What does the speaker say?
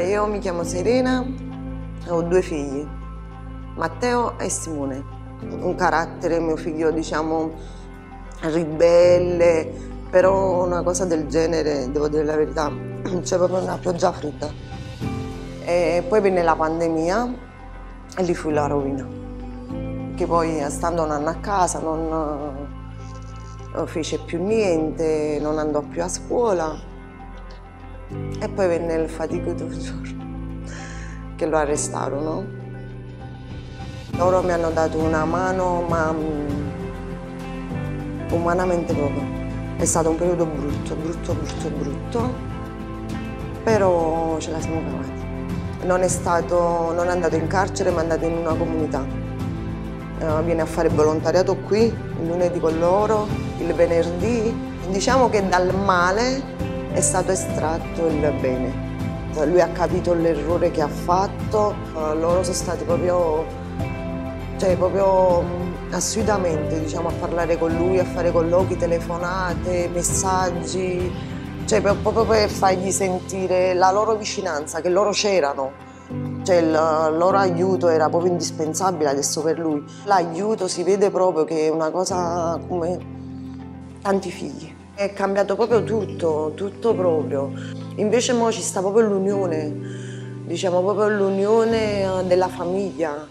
Io mi chiamo Serena, ho due figli, Matteo e Simone. Un carattere, mio figlio, diciamo, ribelle, però una cosa del genere, devo dire la verità, c'è proprio una pioggia fredda. E poi venne la pandemia e lì fu la rovina. Che poi, stando un anno a casa, non fece più niente, non andò più a scuola e poi venne il faticoso giorno che lo arrestarono. Loro mi hanno dato una mano, ma um, umanamente proprio. È stato un periodo brutto, brutto, brutto, brutto, però ce la siamo cavati. Non è, stato, non è andato in carcere, ma è andato in una comunità. Uh, viene a fare volontariato qui, il lunedì con loro, il venerdì. Diciamo che dal male è stato estratto il bene. Lui ha capito l'errore che ha fatto, loro sono stati proprio, cioè proprio assiduamente diciamo, a parlare con lui, a fare colloqui, telefonate, messaggi, cioè proprio per fargli sentire la loro vicinanza, che loro c'erano. Cioè il loro aiuto era proprio indispensabile adesso per lui. L'aiuto si vede proprio che è una cosa come tanti figli. È cambiato proprio tutto, tutto proprio. Invece mo ci sta proprio l'unione, diciamo proprio l'unione della famiglia.